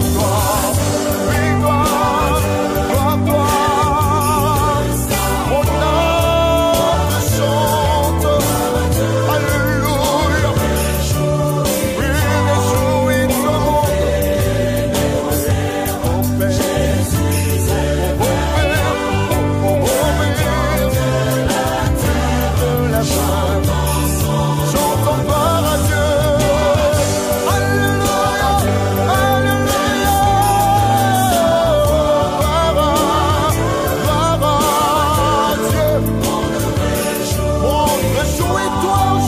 I'll jouer toi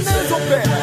Fernando Pérez.